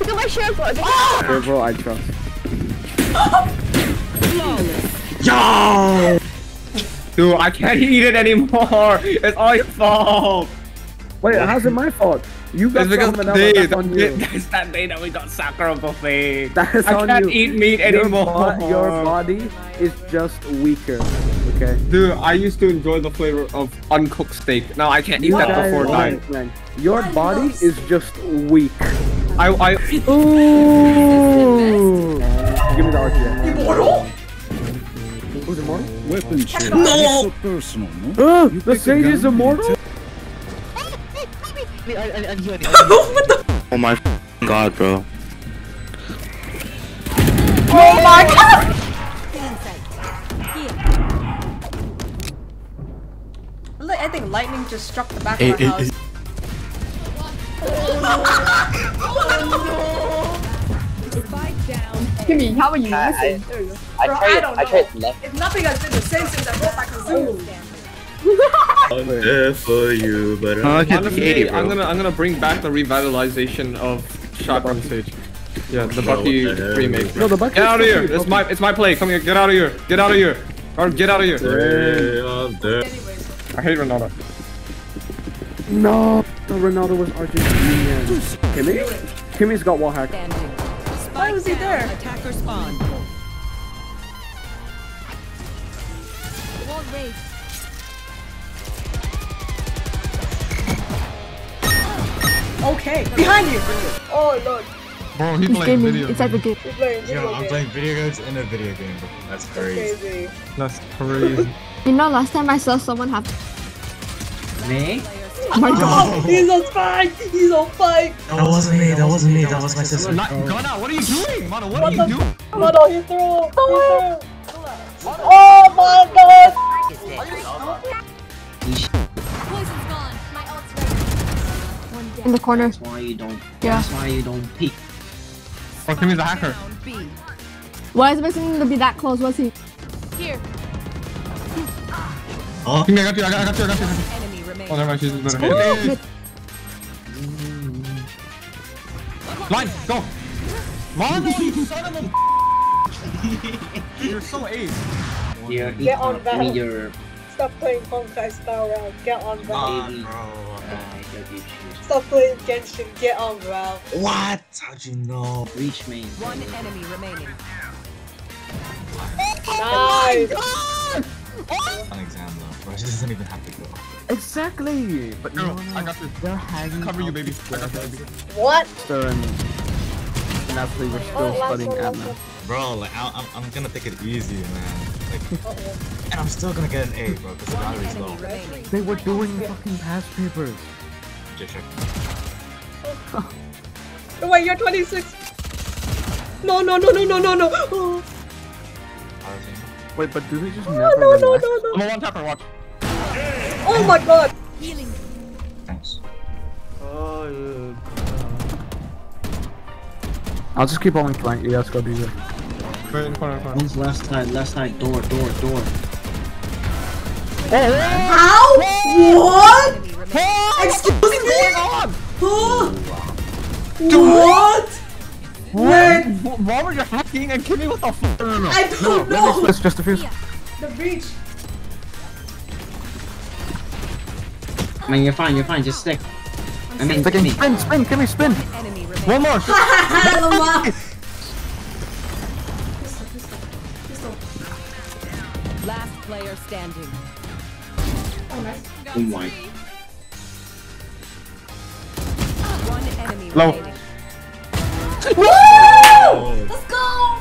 Look at my shirt, bro. Here, bro, I trust. Yo! Dude, I can't eat it anymore. It's all your fault. Wait, how's it my fault? You got It's because salmonella, of the day, that's that, on you. that's that day that we got Sakura buffet. That's I on can't you. eat meat Your anymore. bo- Your body is just weaker, okay? Dude, I used to enjoy the flavor of uncooked steak. Now I can't eat You that before don't nine. Your body is just weak. I, I, Ooh. Give me the RTA. Immortal? Who's immortal? Weapon check. No! So personal, no? Uh, the sage is immortal? Oh my god, bro. Oh my god! Look, I think lightning just struck the back of our house. Kimmy, how are you? Listen. There you go. I Bro, I tried, don't I know. tried left. If nothing has been the same since I brought back a zoo. Oh. I'm there for you, but I like it. honestly, I'm gonna, I'm gonna bring back the revitalization of Shotgun Sage. Yeah, the Bucky what the hell? remake. No, the Bucky Get out of here! It's my, it's my play. Come here, get out of here! Get out of here! Or get out of here! Hey, I'm there. Anyways. I hate Ronaldo. No, the Ronaldo was Argentinian. Kimmy? Kimmy's got wall hack. Why was he there? Attacker spawn. Okay, behind you! Oh lord. Bro, he It's gaming. It's like a game. You're playing video Yo, I'm game. playing video games in a video game. That's crazy. Crazy. That's crazy. You know, last time I saw someone have. Me? Oh my god. Oh, he's on spike! He's on spike! That wasn't me. That wasn't me. That was my sister. Not, Ghana, what are you doing? Mano, what are you doing? Oh no, he threw! He threw! Oh my god! In the corner. That's why you don't. Yeah. That's why you don't peek. Oh, Kimmy's a hacker. Round B. Why is Mason to be that close? Was he? Here. Kimmy, I got you, I got, I got you, I got you. I got you. Enemy remaining. Oh, never mind, she's better. Hey, hey, hey. Line, go! Mono, you son of a You're so ace. You're Get on I back. you're. Stop playing Honkai style round. Get on round. Baby. bro. You're you choose. Stop playing Genshin. Get on round. What? How'd you know? Reach me. One enemy remaining. Nice! Oh On exam though, bro. She doesn't even have to go. Exactly. But no, Girl, no, I got you. They're hanging Cover you, out baby. I got you, baby. What? Sir um, and Natalie were still Oh, last studying one, last Adna. one. Bro, like I, I'm, I'm gonna take it easy, man. Like, Uh-oh. and I'm still gonna get an A, bro, because the battery's low. They were doing fucking past papers. Check, check. Oh, wait, you're 26. No, no, no, no, no, no, no. Oh, Wait, but do they just no, never no, no, relax? no, no. I'm a one tapper, watch. Oh my god. Healing. Thanks. Oh, yeah. I'll just keep on flank. You guys go do that. Right in the corner, in the corner. One's left side, left side, door, door, door. How? What? Enemy remaining. Excuse me? Huh? What? Wait, Wh- Why were you hacking and Kimmy? What the fuck? I don't know. Let's just defuse. The breach. I mean, you're fine, you're fine, just stick. I mean, Sticking. me. Spin, spin, Kimmy, spin. Enemy remaining. One more. Hello, Last player standing. Oh my. One enemy Low. remaining. Oh,